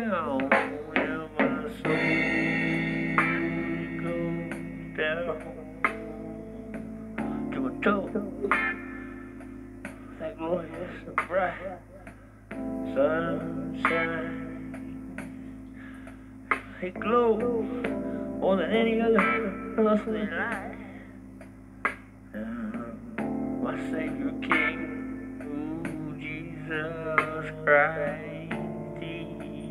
down where my soul goes down to a toe. That glorious bright sunshine. It glows more than any other earthly light. My Savior King, ooh, Jesus Christ.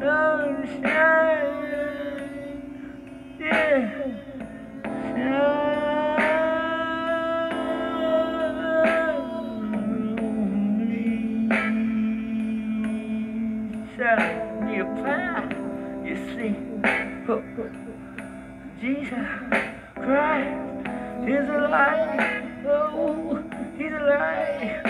sunshine. Yeah. You apply, you see, oh, Jesus Christ is alive. Oh, he's alive.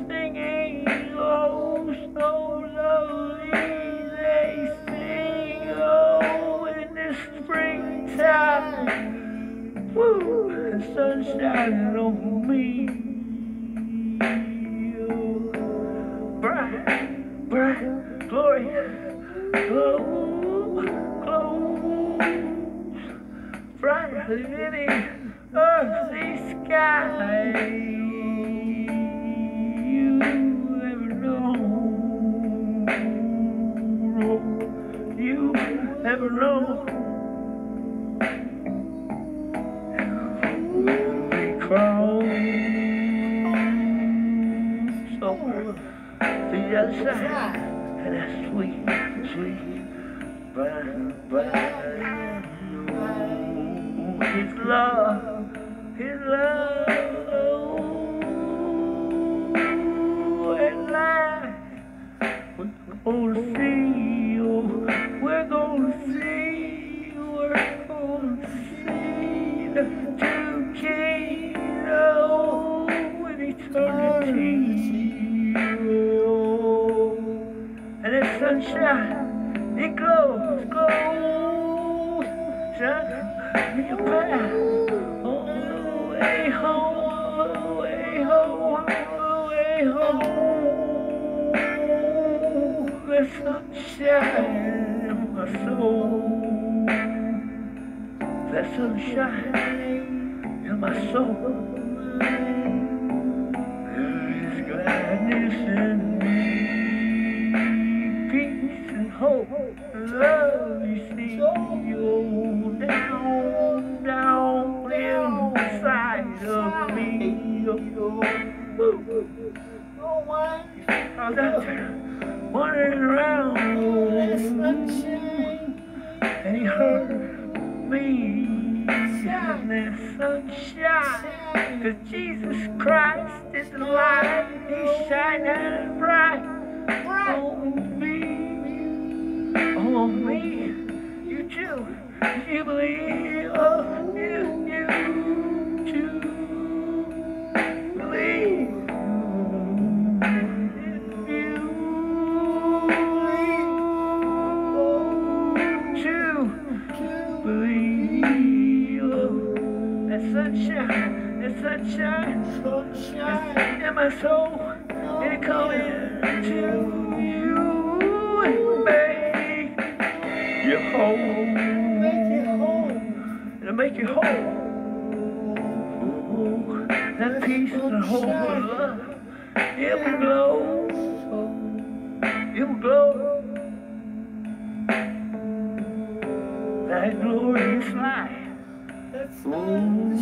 I don't bright, bright, glory, glow, glow, bright, living earthly sky. never know sunshine and that sweet, sweet bright, bright. His love, His love. And life, old. just the way home, the way home, the way home. The sunshine in my soul. The sunshine in my soul. hope, love, you see, you down, down inside of me. I got wandering around, and he heard me. in that sunshine, cause Jesus Christ is the light, he's shining bright. bright. Oh, my soul, it coming to you and make you whole, it'll make you whole. That peace and hope and love, it will glow, it will glow. That glorious light. Ooh,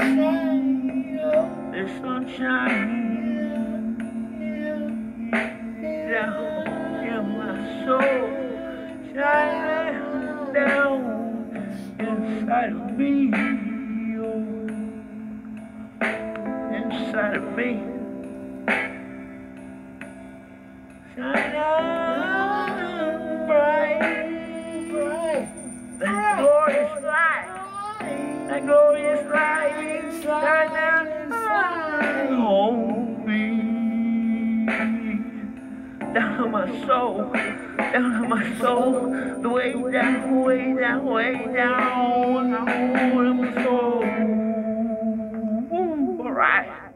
the sunshine my soul, down inside of me, inside of me, shining down on my soul, down on my soul, the way down, way down, way down, down in my soul. Ooh, all right.